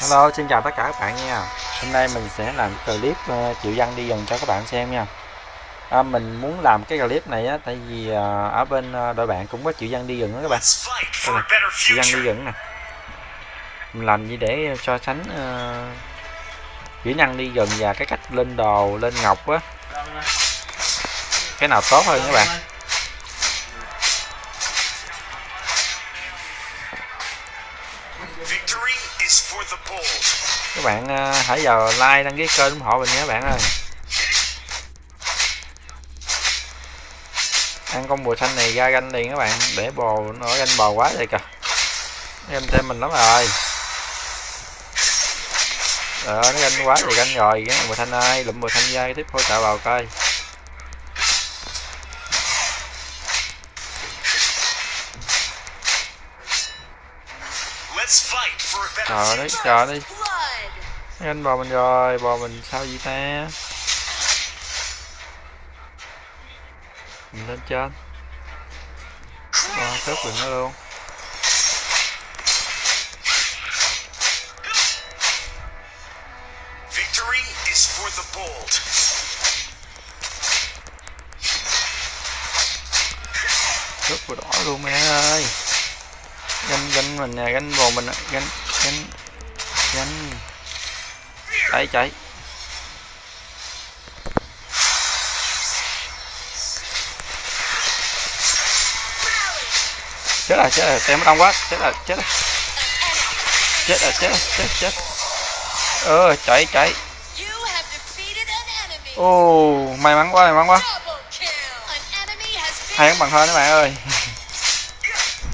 Hello, xin chào tất cả các bạn nha. Hôm nay mình sẽ làm clip ờ, uh, dân đi dần cho các bạn xem nha. À, Mình muốn làm cái clip này á Tại vì uh, ở bên uh, đội bạn cũng có chịu dân đi dần đó các bạn. Chịu dân đi dần nè. Mình làm gì để so sánh uh, kỹ năng đi dần và cái cách lên đồ, lên ngọc á. Cái nào tốt hơn các bạn? Các bạn uh, hãy vào like đăng ký kênh ủng hộ mình nhé các bạn ơi. Ăn con bùa xanh này ra ganh liền các bạn. Để bò nó ganh bò quá rồi kìa. Em xem mình lắm rồi. Ờ nó ganh quá rồi ganh rồi. Cái bùa xanh ơi lụm bùa xanh ra tiếp hỗ trợ vào coi. Trời đấy, trời đi anh bò mình rồi bò mình sao vậy ta? Mình lên trên. Bò cướp được nó luôn. Victory is for the bold. Cướp của đỏ luôn mẹ ơi. Ganh ganh mình nè, ganh bò mình ganh ganh ganh chạy. Cháy. chết rồi chết rồi, tem đông quá. Chết rồi chết rồi. Chết rồi chết rồi, chết chết ơ, chạy chạy. Ô, may mắn quá, may mắn quá. Hai bằng hơn các bạn ơi.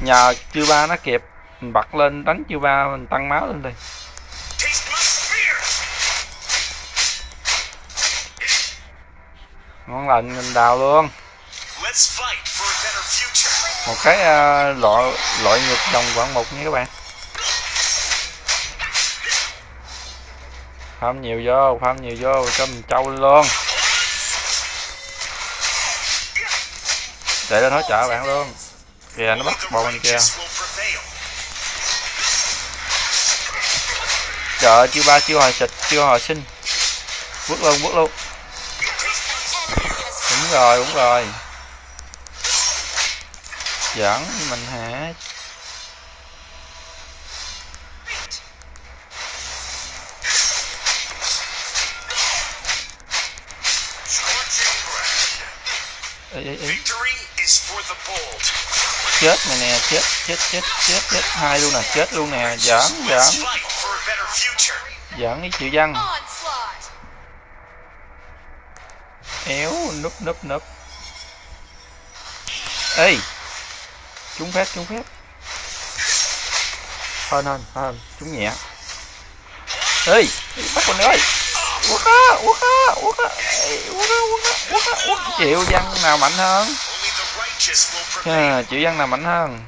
Nhờ chư ba nó kịp, mình bật lên, đánh chư ba mình tăng máu lên đi. Ngon lành mình đào luôn. Một cái uh, loại loại nhược đồng quảng mục nha các bạn. Farm nhiều vô farm nhiều vô cho mình trâu luôn. Để lên hỗ trợ bạn luôn. Kìa nó bắt bò mình kìa. Chờ chưa ba chưa hồi xịt chưa hồi sinh. Bước luôn bước luôn đúng rồi đúng rồi. Giỡn mình hả? Ê, ê, ê. chết này nè chết chết chết chết chết. Hai luôn nè chết luôn nè. Giỡn giỡn. Giỡn cái chịu văn. Éo núp núp núp. Ê chúng phép chúng phép. Hơn hơn hơn chúng nhẹ. Ê bắt con ơi. Uống á uống á uống á uống á uống á uống á uống chịu văn nào mạnh hơn? À, chịu văn nào mạnh hơn?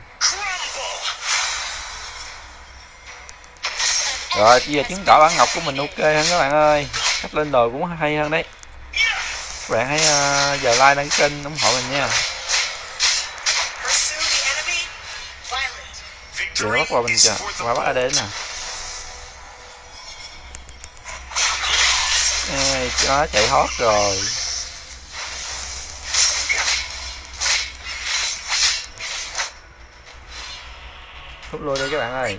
Rồi bây giờ chứng tỏ bản ngọc của mình ok hơn các bạn ơi. Cách lên đồi cũng hay hơn đấy các bạn hãy uh, giờ like đăng ký kênh ủng hộ mình nha. Vừa bắt vào mình chờ qua bắt AD nè. Ê, nó chạy hót rồi. Rút lui đi các bạn ơi.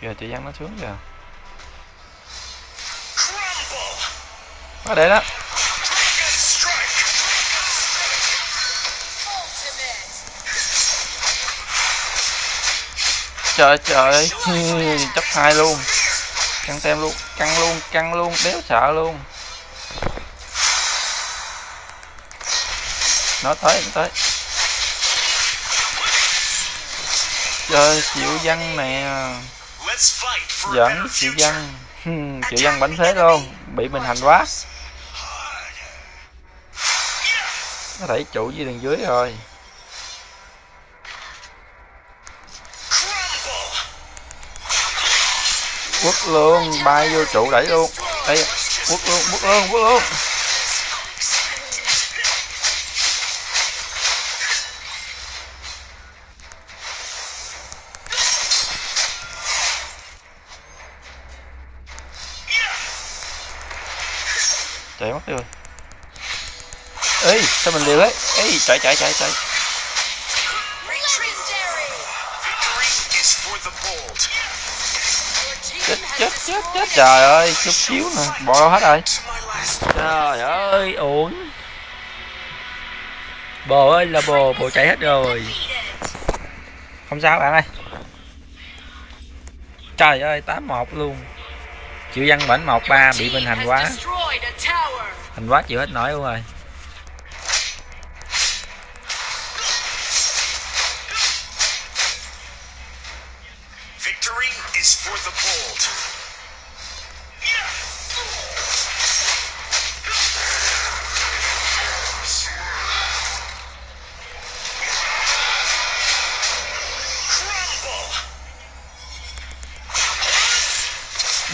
Kìa chị Văn nó xuống kìa. Quá để đó. Trời trời Chấp hai luôn. Căng tem luôn Căng luôn Căng luôn Đéo sợ luôn. Nó tới nó tới. Trời chịu văn nè. Giỡn chịu văn chịu văn bánh thế luôn. Bị mình hành quá nó đẩy trụ dưới đường dưới rồi. Quất luôn, bay vô trụ đẩy luôn. Đây quất luôn quất luôn quất luôn. Chạy mất rồi sao mình liều ấy ê chạy chạy chạy chạy. Chết chết chết chết. Trời ơi chút xíu nè bỏ đâu hết rồi? Trời ơi uổng. Bồ ơi là bồ bồ chạy hết rồi. Không sao bạn ơi. Trời ơi tám một luôn. Chịu văn bảnh một ba bị mình hành quá hành quá chịu hết nổi luôn rồi Is for the bold.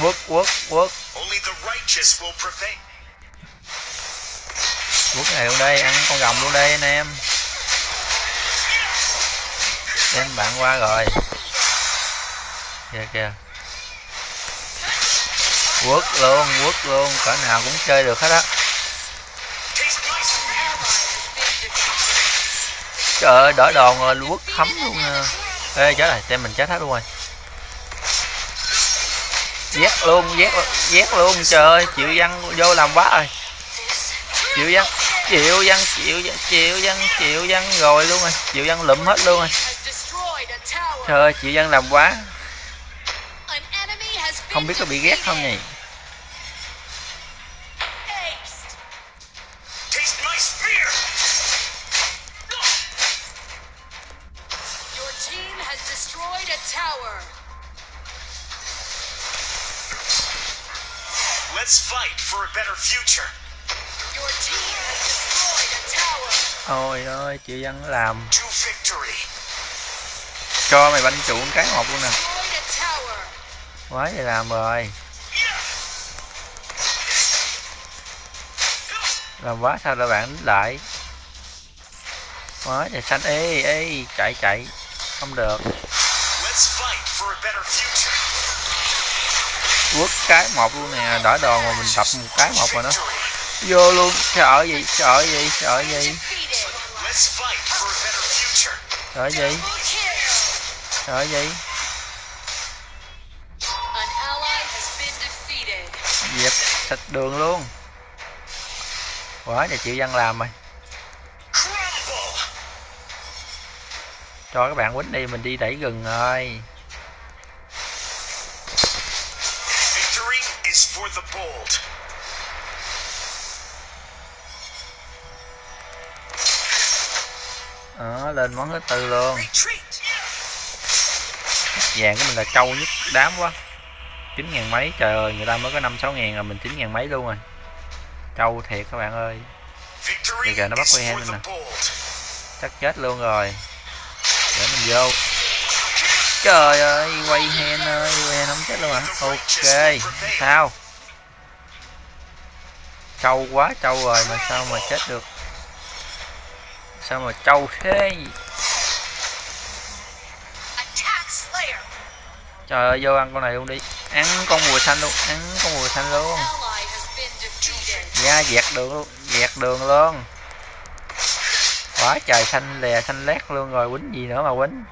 Quất quất quất Quất này luôn đây, ăn con rồng luôn đây anh em. Đem bạn qua rồi Kìa kìa. Quất luôn, quất luôn, cỡ nào cũng chơi được hết á. Trời ơi, đỡ đòn rồi, quất thấm luôn à. Ê, chết rồi, tem mình chết hết luôn rồi. Vét luôn, vét vét luôn, trời ơi, chịu văn vô làm quá rồi. Chịu văn, chịu văn, chịu văn, chịu văn, chịu văn rồi luôn rồi. Chịu văn lụm hết luôn rồi. Trời ơi, chịu văn làm quá. Không biết có bị ghét không nhỉ Let's fight for a better future. Your team has destroyed a tower. Ôi ơi, chị Văn làm. Cho mày banh trụ cái một luôn nè. Quá vậy làm rồi. Làm quá sao là bạn lại. Quá trời xanh ê ê chạy chạy. Không được. Quất cái một luôn nè đỡ đòn mà mình đập một cái một rồi đó. Vô luôn sợ gì sợ gì sợ gì. Sợ gì. Sợ gì dẹp xịt đường luôn. Quá trời chịu văn làm rồi. Cho các bạn quýnh đi mình đi đẩy gừng rồi. Đó, lên món thứ tư luôn. Vàng của mình là trâu nhất đám quá chín ngàn mấy trời ơi người ta mới có năm sáu ngàn rồi mình chín ngàn mấy luôn rồi. Trâu thiệt các bạn ơi. Bây giờ nó bắt quay hen nè. chắc chết luôn rồi. Để mình vô. Trời ơi quay hen ơi quay hen không chết luôn à ok sao? Trâu quá trâu rồi mà sao mà chết được? Sao mà trâu thế? Trời ơi vô ăn con này luôn đi ăn con mùi xanh luôn ăn con mùi xanh luôn. Da dẹt đường luôn dẹt đường luôn. Quá trời xanh lè xanh lét luôn rồi quýnh gì nữa mà quýnh.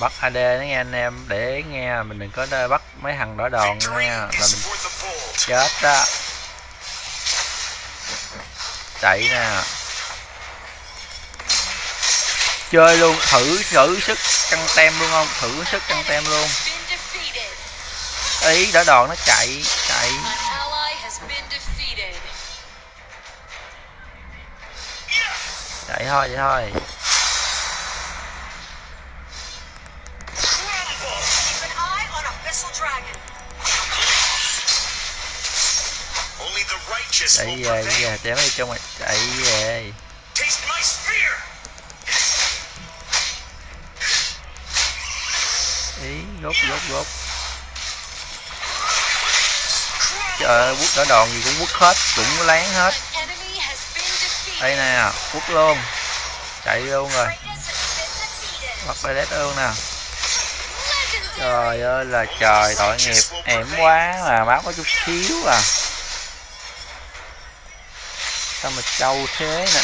Bắt AD đó nghe anh em để nghe mình đừng có bắt mấy thằng đỏ đòn nghe là mình chết đó. Chạy nè chơi luôn, thử thử sức căng tem luôn không? Thử sức căng tem luôn. Ý, đỡ đòn nó chạy chạy. Chạy thôi vậy thôi. Chạy về chạy về chém đi mày chạy về. Ý gốc gốc gốc trời ơi quất đỡ đòn gì cũng quất hết, cũng láng hết. Đây nè quất luôn. Chạy luôn rồi. Bắt bay đét luôn nè. Trời ơi là trời, tội nghiệp. Em quá mà máu có chút xíu à. Sao mà trâu thế nè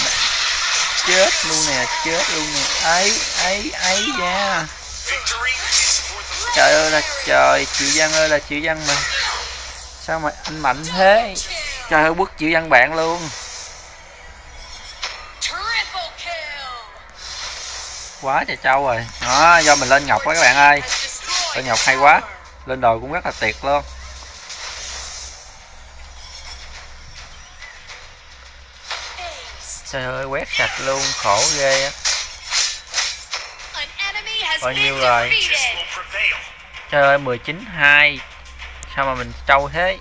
chết luôn nè, chết luôn nè. Ấy ấy ấy da trời ơi là trời chịu văn ơi là chịu văn mà. Sao mà anh mạnh thế? Trời ơi bức chịu văn bạn luôn. Quá trời trâu rồi. Đó do mình lên ngọc đó các bạn ơi. Lên ngọc hay quá. Lên đồi cũng rất là tuyệt luôn. Trời ơi quét sạch luôn khổ ghê á. Bao nhiêu rồi trời ơi 19 2 sao mà mình trâu thế?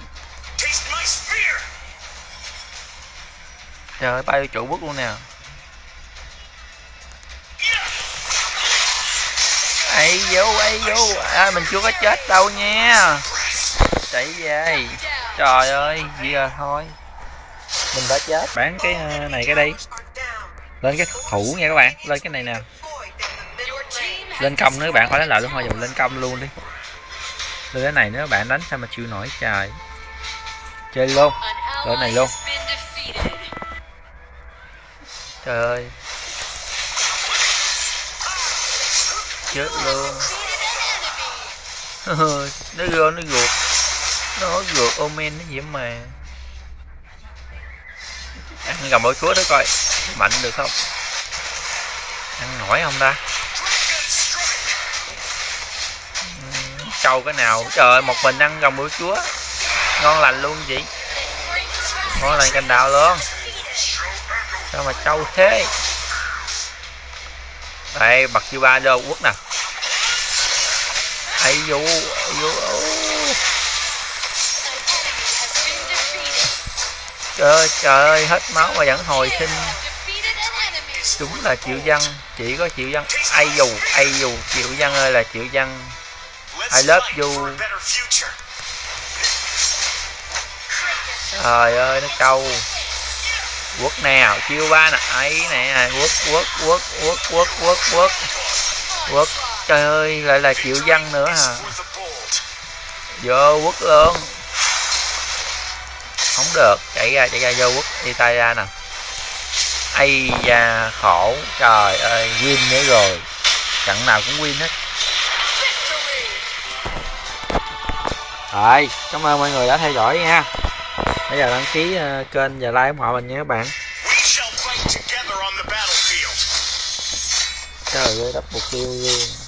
Trời ơi nhiêu trụ bút luôn nè. Ấy vô ấy vô à, mình chưa có chết đâu nha. Chạy về. Trời ơi rồi thôi. Mình đã chết. Bán cái ờ, này cái đi. Lên cái thủ nha các bạn. Lên cái này nè. Lên công nữa các bạn khỏi đánh lại luôn thôi dùng lên công luôn đi lên này nữa bạn đánh sao mà chịu nổi, trời. Chơi luôn. Lên này luôn. Trời ơi. Chết luôn. Nó gơ, nó ruột nó ruột omen nó gì mà. Ăn gầm mỗi chúa đó coi, mạnh được không? Ăn nổi không ta? Trâu cái nào? Trời ơi, một mình ăn gồng bữa chúa. Ngon lành luôn chị. Ngon lành cành đào luôn. Sao mà trâu thế? Đây, bật chiêu ba đô quốc nè. Ai vô vô trời ơi trời ơi, hết máu mà vẫn hồi sinh. Đúng là triệu dân chỉ có triệu dân ai dù ai dù, triệu dân ơi là triệu dân I love you. trời ơi nó câu quất nào chiêu ba nè ấy nè quất quất quất quất quất quất quất quất trời ơi lại là triệu văn nữa hả? Vô quất luôn. Không được chạy ra chạy ra vô quất đi tay ra nè. Ây da khổ. Trời ơi win nữa rồi. Trận nào cũng win hết rồi cảm ơn mọi người đã theo dõi nha. Bây giờ đăng ký uh, kênh và like ủng hộ mình nha các bạn. Trời ơi đắp mục tiêu luôn